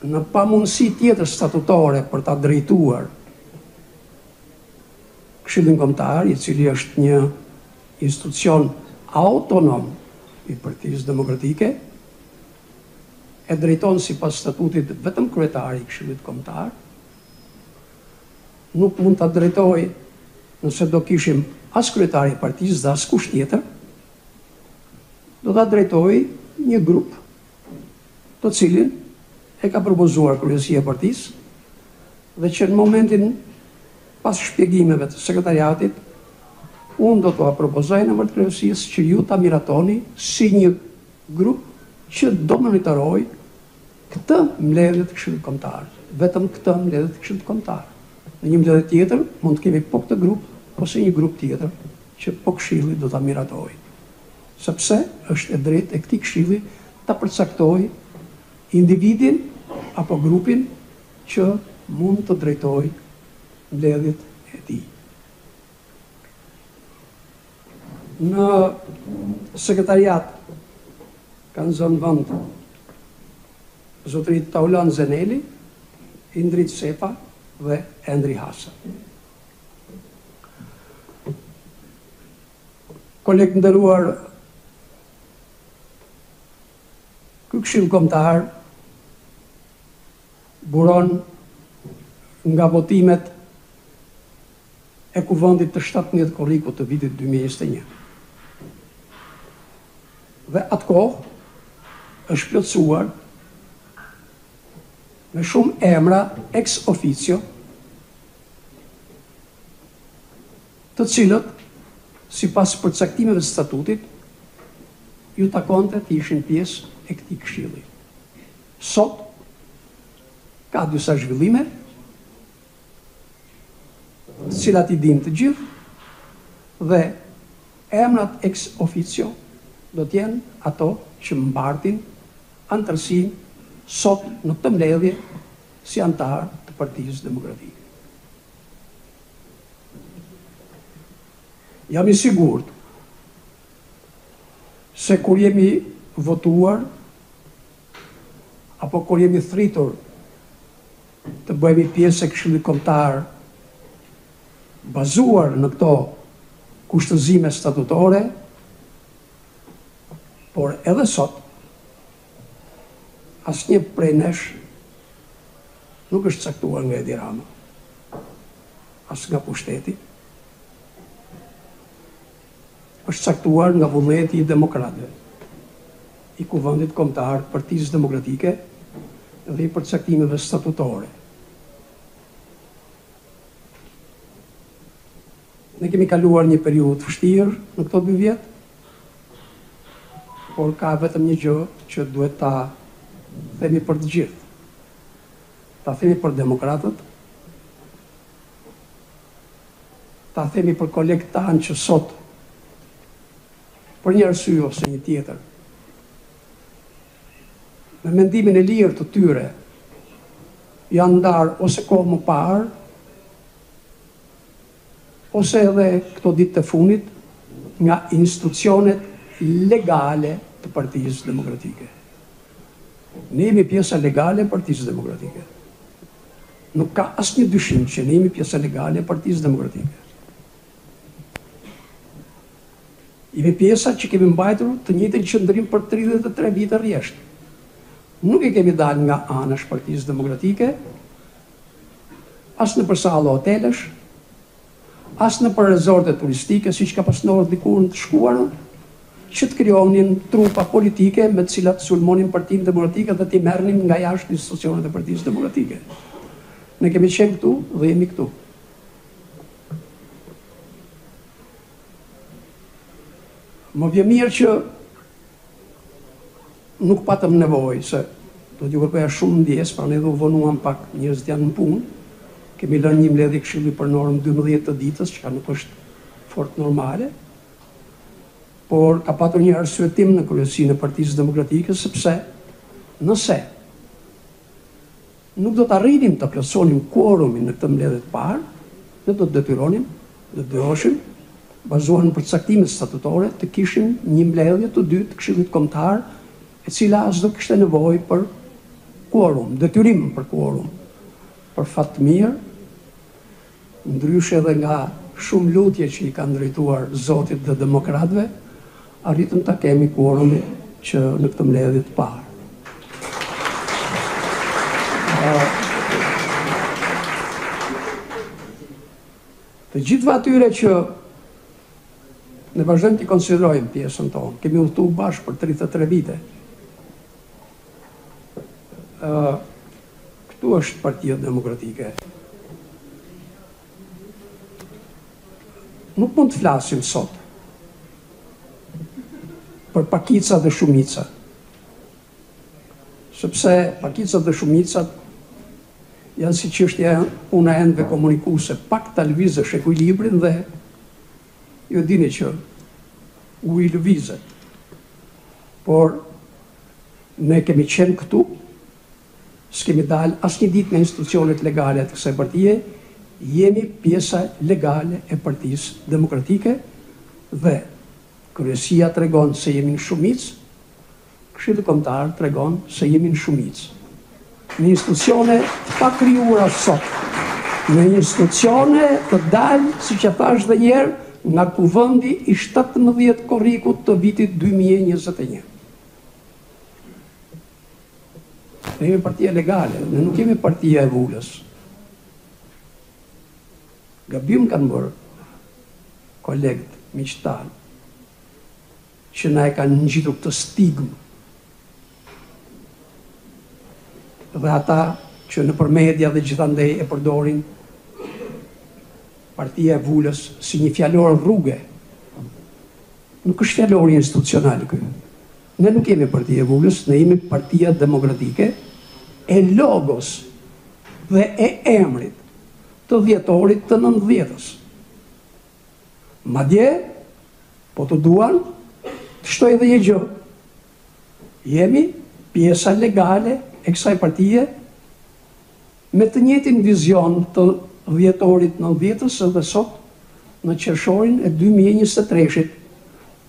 në pamundësi tjetër statutore për ta drejtuar Këshillin Kombëtar, i cili është një institucion autonom i Partisë Demokratike, e drejton sipas statutit vetëm kryetari i Këshillit Kombëtar. nuk mund ta drejtojë nëse do kishim as kryetari i partisë dhe askush tjetër do ta drejtojë një grup të cilin e ka propozuar kryesia e partisë dhe që në momentin pas shpjegimeve të sekretariatit unë do t'ua propozoj në emër të kryesisë që ju ta miratoni si një grup që do monitorojë këtë mbledhje të Këshillit Kombëtar, vetëm këtë mbledhje të Këshillit Kombëtar. Në një mbledhje tjetër mund të kemi po këtë grup ose një grup tjetër që po Këshilli do ta miratojë. Sepse është e drejtë e këtij Këshilli ta përcaktojë individin apo grupin që mund të drejtojë mbledhjet e tij. Në sekretariat kanë zënë vend zotërit Taulant Zeneli, Indrit Sefa dhe Endri Hasa. Kolegë të nderuar, ky Këshill Kombëtar buron nga votimet e Kuvendit të shtatëmbëdhjetë korrikut të vitit dy mijë e njëzet e një. Dhe atë kohë është plotësuar me shumë emra ex officio të cilët, sipas përcaktimeve të statutit, iu takonte të ishin pjesë e këtij këshilli. Sot, ka disa zhvillime, të cilat i dinë të gjithë dhe emrat ex officio do të jenë ato që mbartin anëtarësinë sot në këtë mbledhje si anëtarë të Partisë Demokratike. Jam i sigurt se kur jemi votuar apo kur jemi thirrur të bëhemi pjesë e Këshillit Kombëtar bazuar në këto kushtëzime statutore, por edhe sot asnjë prej nesh nuk është caktuar nga Edi Rama, as nga pushteti, është caktuar nga vullneti i demokratëve, i Kuvendit Kombëtar të Partisë Demokratike dhe i përcaktimeve statutore. Ne kemi kaluar një periudhë të vështirë në këto dy vjet, por ka vetëm një gjë që duhet ta themi për të gjithë, ta themi për demokratët, ta themi për kolegët tanë që sot për një arsye ose një tjetër me mendimin e lirë të tyre janë ndarë ose kohë më parë ose edhe këto ditë të funit nga institucionet legale të Partisë Demokratike. Ne jemi pjesa legale e Partisë Demokratike. Nuk ka asnjë dyshim që ne jemi pjesa legale e Partisë Demokratike. Jemi pjesa që kemi mbajtur të njëjtin qëndrim për 33 vite rresht. Nuk kemi dalë nga ana e Partisë Demokratike, as nëpër salla hotelesh, as nëpër rezorte turistike siç ka pas ndodhur dikur në të shkuarën, që të krijonin trupa politike me të cilat sulmonin Partinë Demokratike dhe t'i merrnin nga jashtë institucionet e Partisë Demokratike. Ne kemi qenë këtu dhe jemi këtu. Më vjen mirë që nuk patëm nevojë se do t'ju kërkoja shumë ndjesë, prandaj dhe u vonuam pak njerëzit janë në punë. Kemi lënë një mbledhje këshilli për në orën 12 të ditës, çka nuk është fort normale. Por ka patur një arsyetim në kryesinë e Partisë Demokratike sepse nëse Nuk do të arrinim të plotësonim kuorumin në këtë mbledhje të parë, ne do të detyronim, do të detyroheshim, bazuar në përcaktimet statutore, të kishim një mbledhje të dytë të Këshillit Kombëtar, e cila s'do kishte nevojë për kuorum, detyrim për kuorum. Për fat të mirë, ndryshe dhe nga shumë lutje që i kanë drejtuar zotit dhe demokratëve, arritëm ta kemi kuorumin që në këtë mbledhje të parë. Të gjithëve atyre që ne vazhdojmë t'i konsiderojmë pjesën tonë, kemi udhëtuar bashkë për tridhjetë e tre vite, Këtu është Partia Demokratike. Nuk mund të flasim sot për pakica dhe shumica. Sepse pakicat dhe shumicat janë si çështja puna e enëve komunikuse, pak ta lëvizësh ekuilibrin dhe Ju e dini që uji lëviz, por ne kemi qenë këtu, s'kemi dalë asnjë ditë nga institucionet legale të kësaj partie, jemi pjesa legale e Partisë Demokratike dhe Kryesia tregon se jemi në shumicë, Këshilli Kombëtar tregon se jemi në shumicë, në institucione të pakrijuara sot, në institucione të dalë, siç e thashë dhe një herë, nga Kuvendi i shtatëmbëdhjetë korrikut të vitit dy mijë e njëzet e një. Ne jemi partia legale, ne nuk jemi partia e vulës. Gabim kanë bërë kolegët, miqtë tanë. që na e kanë ngjitur këtë stigmë dhe ata që nëpër media dhe gjithandej e përdorin partia e vulës si një fjalor rruge. Nuk është fjalor institucional ky. Ne nuk jemi partia e vulës, ne jemi partia demokratike e logos dhe e emrit të dhjetorit të nëndhjetës. Madje, po të doni, të shtoj edhe një gjë, jemi pjesa legale e kësaj partie me të njëjtin vizion të dhjetorit nëntëdhjetës edhe sot në qershorin e dy mijë e njëzet e tre-shit,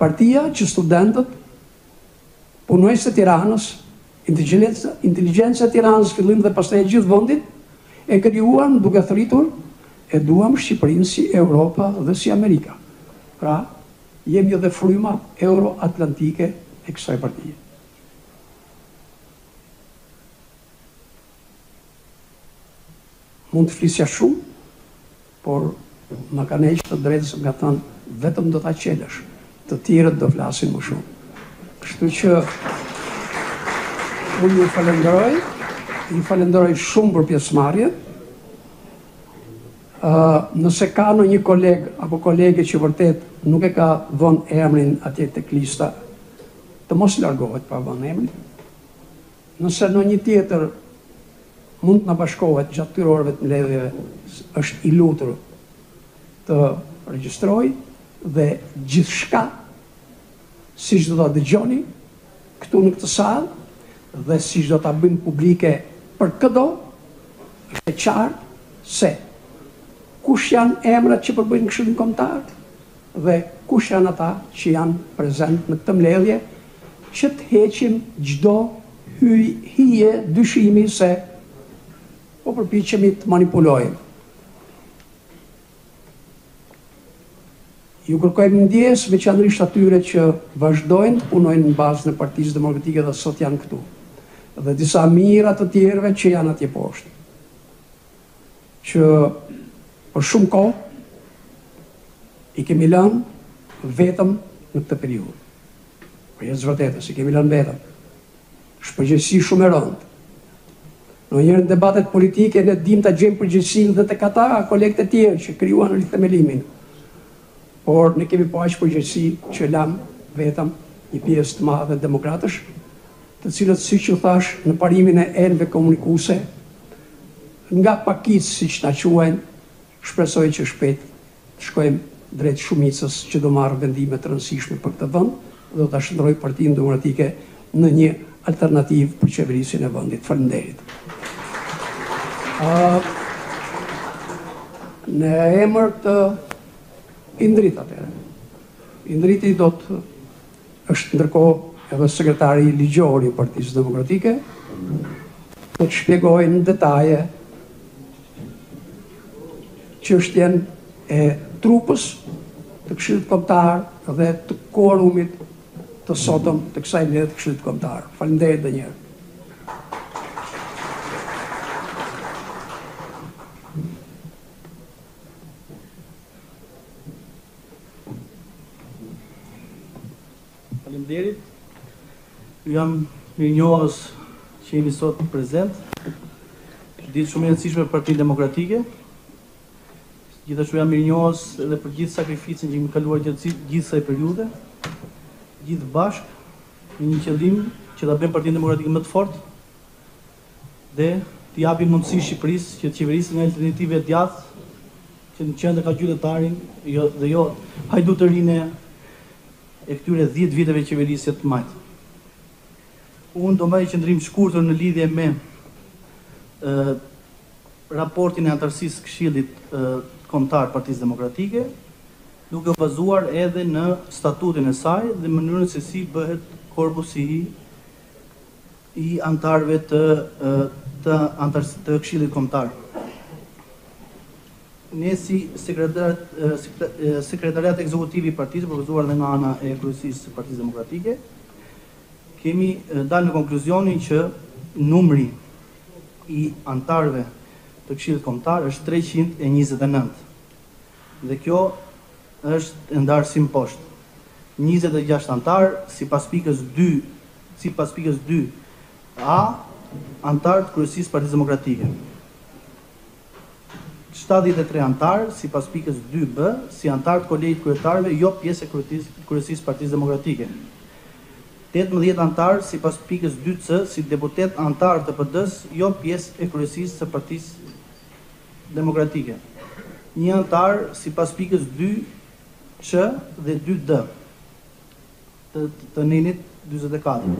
partia që studentët, Punonjësit e Tiranës, Inteligjenca e Tiranës në fillim dhe pastaj e gjithë vendit e krijuan duke thirrur e duam Shqipërinë si Europa dhe si Amerika. Pra, jemi edhe fryma euroatlantike e kësaj partie. Mund të flisja shumë. Por ma kanë hequr të drejtën se më kanë thënë vetëm do ta çelësh, të tjerët do flasin më shumë. Kështu që unë ju falenderoj, ju falenderoj shumë për pjesëmarrjen. Ë, nëse ka ndonjë koleg apo kolege që vërtet nuk e ka vënë emrin atje tek lista, të mos largohet pa vënë emrin. Nëse ndonjë tjetër mund të na bashkohet gjatë këtyre orëve të mbledhjeve, është i lutur të regjistrohet dhe gjithçka siç do ta dëgjoni këtu në këtë sallë dhe siç do ta bëjmë publike për këdo, është e qartë se kush janë emrat që përbëjnë Këshillin Kombëtar, dhe kush janë ata që janë prezent në këtë mbledhje që të heqim çdo hije dyshimi se po përpiqemi të manipulojmë. Ju kërkojmë ndjesë veçanërisht atyre që vazhdojnë të punojnë në bazën e Partisë Demokratike dhe sot janë këtu dhe disa mijëra të tjerëve që janë atje poshtë. që për shumë kohë i kemi lënë vetëm në këtë periudhë. Për hir të së vërtetës, i kemi lënë vetëm. Është përgjegjësi shumë e rëndë. Ndonjëherë në debatet politike ne dimë të gjejmë përgjegjësinë dhe tek ata kolegët e tjerë që krijuan rithemelimin. Por ne kemi po aq përgjegjësi që lamë vetëm një pjesë të madhe demokratësh, të cilët siç ju thashë në parimin e enëve komunikuese nga pakicë siç na quajnë, shpresoj që shpejt të shkojmë drejt shumicës që do marrë vendime të rëndësishme për këtë vend dhe do ta shndrrojë Partinë Demokratike në një alternativë për qeverisjen e vendit. Faleminderit. Në emër të Indrit atëherë. Indriti do të Është ndërkohë edhe sekretari ligjor i Partisë Demokratike, do të shpjegojë në detaje çështjen e trupës të Këshillit Kombëtar dhe të kuorumit të sotëm të kësaj mbledhje të Këshillit Kombëtar. Faleminderit edhe një herë. Faleminderit. Ju jam mirënjohës që jeni sot prezent. Ditë shumë e rëndësishme për Partinë Demokratike. Gjithashtu jam mirënjohës edhe për gjithë sakrificën që kemi kaluar gjatë gjithë kësaj periudhe. Gjithë bashkë me një qëllim që ta bëjmë Partinë Demokratike më të fortë, dhe t'i japim mundësi Shqipërisë që të qeveriset nga alternativa e djathtë që në qendër ka qytetarin dhe jo hajdutërinë e këtyre dhjetë viteve qeverisje të majtë. Unë do bëj një qëndrim të shkurtër në lidhje me raportin e anëtarësisë së Këshillit Kombëtar të Partisë Demokratike, duke u bazuar edhe në statutin e saj dhe mënyrën se si bëhet korpusi i i anëtarëve të të të Këshillit Kombëtar. Ne si sekretariat sekretariat ekzekutiv i partisë, propozuar dhe nga ana e kryesisë së Partisë Demokratike, kemi dalë në konkluzionin që numri i anëtarëve të Këshillit Kombëtar është treqind e njëzet e nëntë. Dhe kjo është e ndarë si më poshtë, njëzet e gjashtë anëtarë, sipas pikës dy sipas pikës dy A, anëtarë të Kryesisë së Partisë Demokratike, shtatëdhjetë e tre anëtarë, sipas pikës dy B, si anëtarë të Kolegjit të Kryetarëve jo pjesë e Kryesisë së Partisë Demokratike, tetëmbëdhjetë anëtarë, sipas pikës dy C, si deputetë anëtarë të PD-së jo pjesë e Kryesisë së Partisë Demokratike, një anëtar sipas pikës dy C dhe dy D të të nenit njëzet e katër.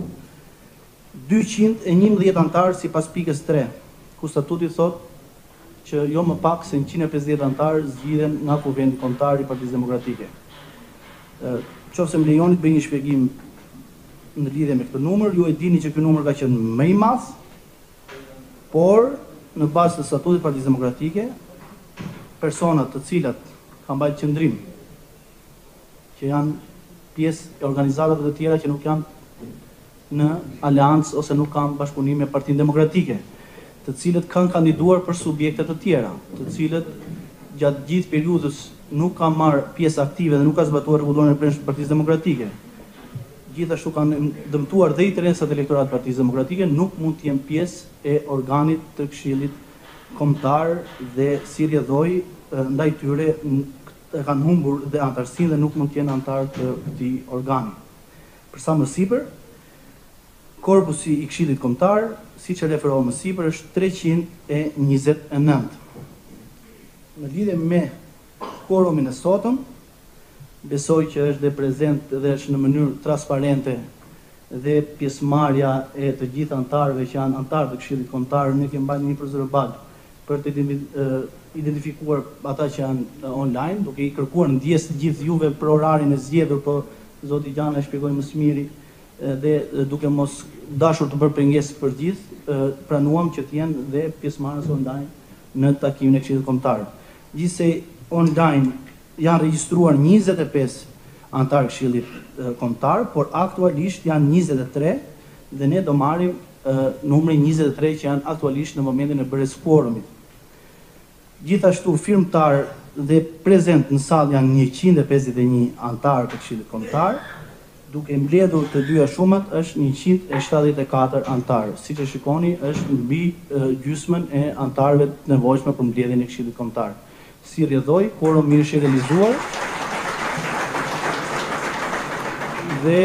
Dyqind e njëmbëdhjetë anëtarë sipas pikës tre, ku statuti thotë që jo më pak se njëqind e pesëdhjetë anëtarë zgjidhen nga Kuvendi Kombëtar i Partisë Demokratike. Në qoftë se më lejoni të bëj një shpjegim në lidhje me këtë numër, ju e dini që ky numër ka qenë më i madh, Por, në bazë të statutit të Partisë Demokratike, personat të cilat kanë mbajtë qëndrim që janë pjesë e organizatave të tjera që nuk janë në aleancë ose nuk kanë bashkëpunim me Partinë Demokratike, të cilët kanë kandiduar për subjekte të tjera, të cilët gjatë gjithë periudhës nuk kanë marrë pjesë aktive dhe nuk kanë zbatuar rregulloren e brendshme të Partisë Demokratike. gjithashtu kanë dëmtuar dhe interesat elektorale të Partisë Demokratike, nuk mund të jenë pjesë e organit të Këshillit Kombëtar dhe si rrjedhojë ndaj tyre e kanë humbur dhe anëtarësinë dhe nuk mund të jenë anëtarë të këtij organi. Për sa më sipër, korpusi i Këshillit Kombëtar, siç e referova më sipër, është treqind e njëzet e nëntë. Në lidhje me kvorumin e sotëm, Besoj që është dhe prezent dhe është në mënyrë transparente dhe pjesëmarrja e të gjithë anëtarëve që janë anëtarë të Këshillit Kombëtar, ne kemi mbajtur një procesverbal për të identifikuar ata që janë online, duke i kërkuar ndjesë të gjithë juve për orarin e zgjedhur, por zoti Gjana e shpjegoi më së miri dhe duke mos dashur të bëhemi pengesë për gjithë, pranuam që të jenë dhe pjesëmarrës online në takimin e Këshillit Kombëtar. Gjithsej online janë regjistruar njëzet e pesë anëtarë të Këshillit Kombëtar, por aktualisht janë njëzet e tre dhe ne do marrim numrin njëzet e tre që janë aktualisht në momentin e bërjes së kuorumit. Gjithashtu firmëtarë dhe prezent në sallë janë njëqind e pesëdhjetë e një anëtarë të Këshillit Kombëtar, duke mbledhur të dyja shumat është njëqind e shtatëdhjetë e katër anëtarë, siç e shikoni është mbi gjysmën e anëtarëve të nevojshme për mbledhjen e Këshillit Kombëtar. Si rrjedhojë, kuorumi është i realizuar dhe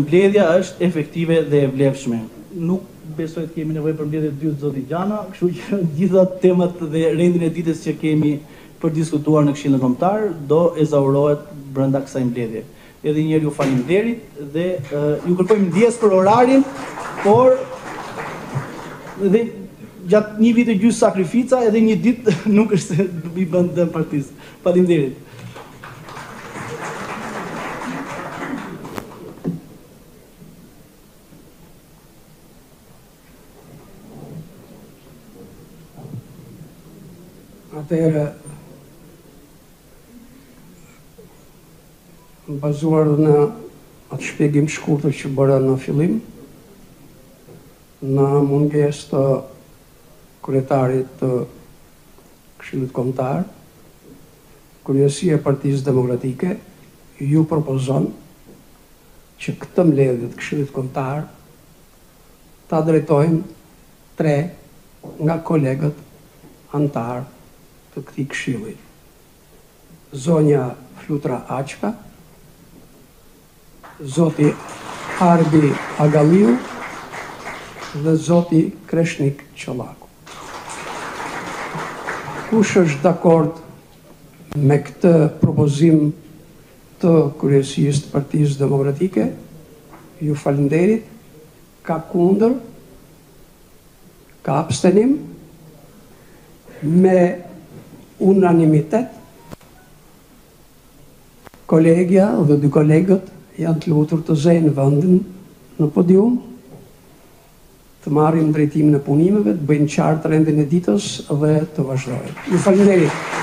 mbledhja është efektive dhe e vlefshme. Nuk besoj të kemi nevojë për mbledhje të dytë zoti Gjana, kështu që të gjitha temat dhe rendin e ditës që kemi për diskutuar në Këshillin Kombëtar do ezaurohet brenda kësaj mbledhje. Edhe një herë ju faleminderit dhe ju kërkojmë ndjesë për orarin, por dhe gjatë një vit e gjysë sakrifica edhe një ditë nuk është se i bën dëm partisë. Faleminderit. Atëherë Bazuar në atë shpjegim të shkurtër që bëra në fillim, në mungesë të kryetarit të Këshillit Kombëtar, kryesia e Partisë Demokratike ju propozon që këtë mbledhje të Këshillit Kombëtar ta drejtojnë tre nga kolegët anëtarë të këtij këshilli. Zonja Flutra Açka, zoti Arbi Agalliu dhe zoti Kreshnik Çollaku. Kush është dakord me këtë propozim të kryesisë të Partisë Demokratike? Ju faleminderit. Ka kundër? Ka abstenim? Me unanimitet. Kolegja dhe dy kolegët janë të lutur të zënë vendin në podium, të marrin drejtimin e punimeve, të bëjnë qartë rendin e ditës dhe të vazhdojnë. Ju faleminderit.